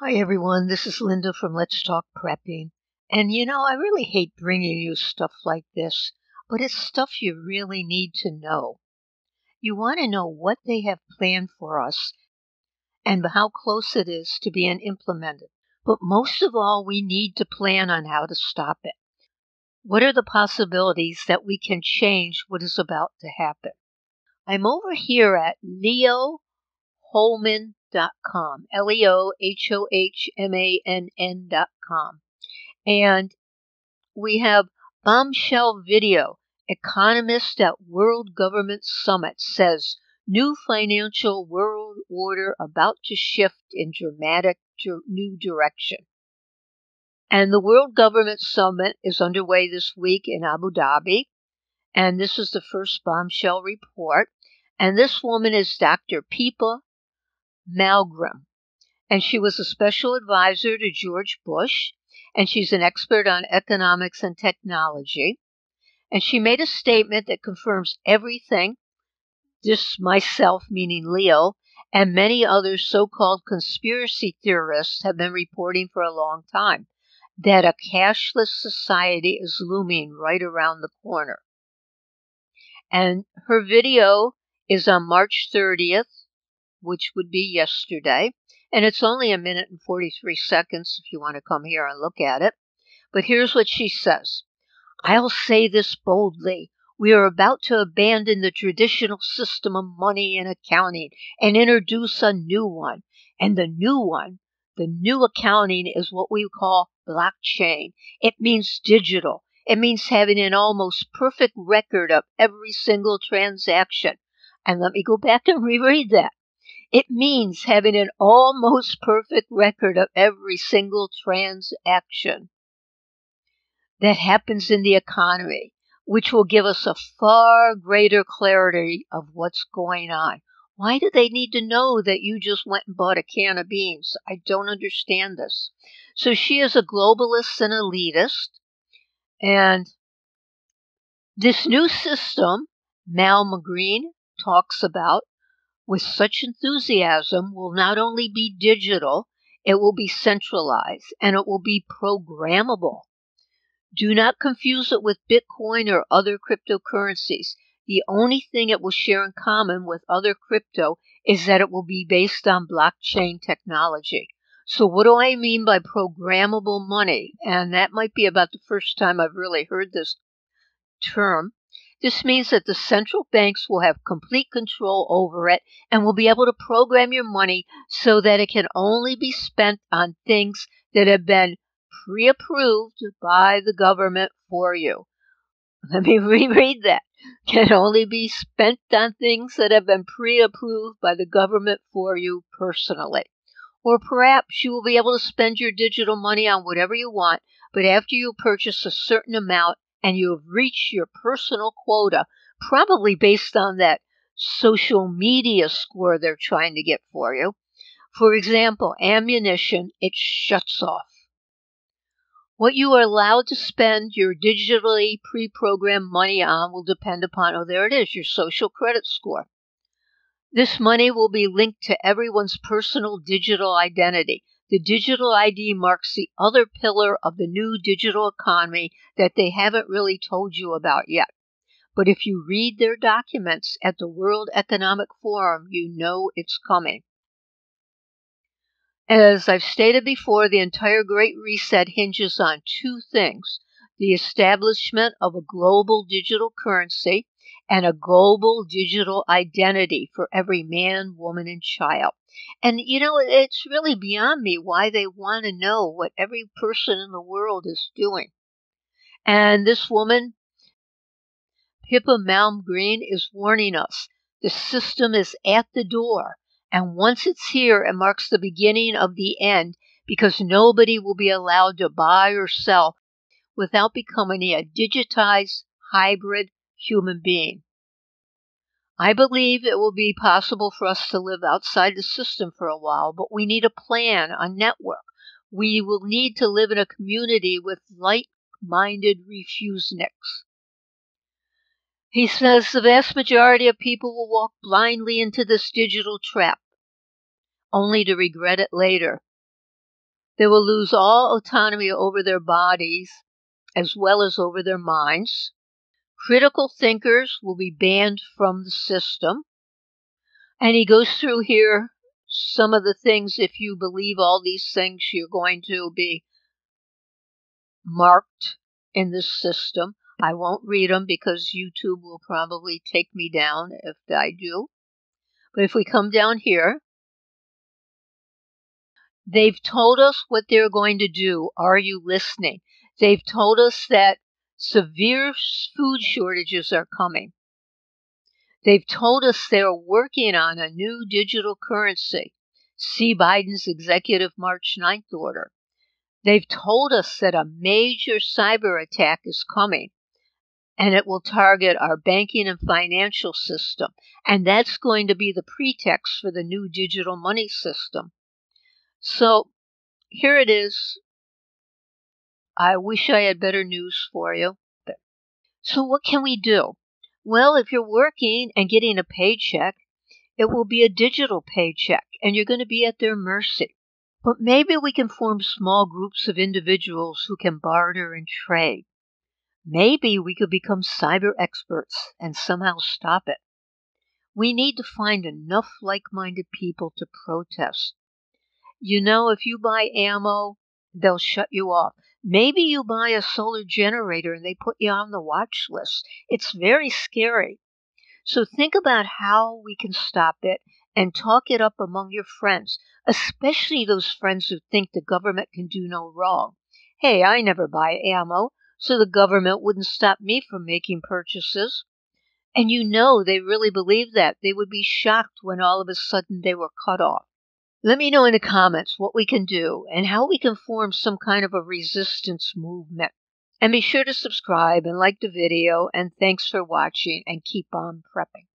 Hi, everyone. This is Linda from Let's Talk Prepping. And you know, I really hate bringing you stuff like this, but it's stuff you really need to know. You want to know what they have planned for us and how close it is to being implemented. But most of all, we need to plan on how to stop it. What are the possibilities that we can change what is about to happen? I'm over here at Leo Hohmann leohohmann.com, L E O H O H M A N N.com. And we have bombshell video. Economist at World Government Summit says new financial world order about to shift in dramatic new direction. And the World Government Summit is underway this week in Abu Dhabi. And this is the first bombshell report. And this woman is Dr. Pippa Malmgren. And she was a special advisor to George Bush, and she's an expert on economics and technology. And she made a statement that confirms everything this myself, meaning Leo, and many other so called conspiracy theorists have been reporting for a long time that a cashless society is looming right around the corner. And her video is on March 30th, which would be yesterday. And it's only a minute and 43 seconds if you want to come here and look at it. But here's what she says I'll say this boldly. We are about to abandon the traditional system of money and accounting and introduce a new one. And the new one, the new accounting is what we call blockchain. It means digital. It means having an almost perfect record of every single transaction. And let me go back and reread that. It means having an almost perfect record of every single transaction that happens in the economy, which will give us a far greater clarity of what's going on. Why do they need to know that you just went and bought a can of beans? I don't understand this. So she is a globalist and elitist. And this new system, Malmgren talks about, with such enthusiasm will not only be digital, it will be centralized and it will be programmable. Do not confuse it with Bitcoin or other cryptocurrencies. The only thing it will share in common with other crypto is that it will be based on blockchain technology. So, what do I mean by programmable money? And that might be about the first time I've really heard this term. This means that the central banks will have complete control over it and will be able to program your money so that it can only be spent on things that have been pre approved by the government for you. Let me reread that. Can only be spent on things that have been pre approved by the government for you personally. Or perhaps you will be able to spend your digital money on whatever you want, but after you purchase a certain amount, and you have reached your personal quota, probably based on that social media score they're trying to get for you. For example, ammunition, it shuts off. What you are allowed to spend your digitally pre programmed money on will depend upon, oh, there it is, your social credit score. This money will be linked to everyone's personal digital identity. The digital ID marks the other pillar of the new digital economy that they haven't really told you about yet. But if you read their documents at the World Economic Forum, you know it's coming. As I've stated before, the entire Great Reset hinges on two things the establishment of a global digital currency and a global digital identity for every man, woman, and child. And you know, it's really beyond me why they want to know what every person in the world is doing. And this woman, Pippa Malmgren, is warning us the system is at the door. And once it's here, it marks the beginning of the end because nobody will be allowed to buy or sell without becoming a digitized hybrid human being. I believe it will be possible for us to live outside the system for a while, but we need a plan, a network. We will need to live in a community with like minded refuseniks. He says the vast majority of people will walk blindly into this digital trap, only to regret it later. They will lose all autonomy over their bodies as well as over their minds. Critical thinkers will be banned from the system. And he goes through here some of the things, if you believe all these things, you're going to be marked in this system. I won't read them because YouTube will probably take me down if I do. But if we come down here, they've told us what they're going to do. Are you listening? They've told us that severe food shortages are coming. They've told us they're working on a new digital currency. See Biden's executive March 9th order. They've told us that a major cyber attack is coming and it will target our banking and financial system. And that's going to be the pretext for the new digital money system. So here it is. I wish I had better news for you. So, what can we do? Well, if you're working and getting a paycheck, it will be a digital paycheck and you're going to be at their mercy. But maybe we can form small groups of individuals who can barter and trade. Maybe we could become cyber experts and somehow stop it. We need to find enough like minded people to protest. You know, if you buy ammo, they'll shut you off. Maybe you buy a solar generator and they put you on the watch list. It's very scary. So think about how we can stop it and talk it up among your friends, especially those friends who think the government can do no wrong. Hey, I never buy ammo, so the government wouldn't stop me from making purchases. And you know they really believe that. They would be shocked when all of a sudden they were cut off. Let me know in the comments what we can do and how we can form some kind of a resistance movement. And be sure to subscribe and like the video. And thanks for watching and keep on prepping.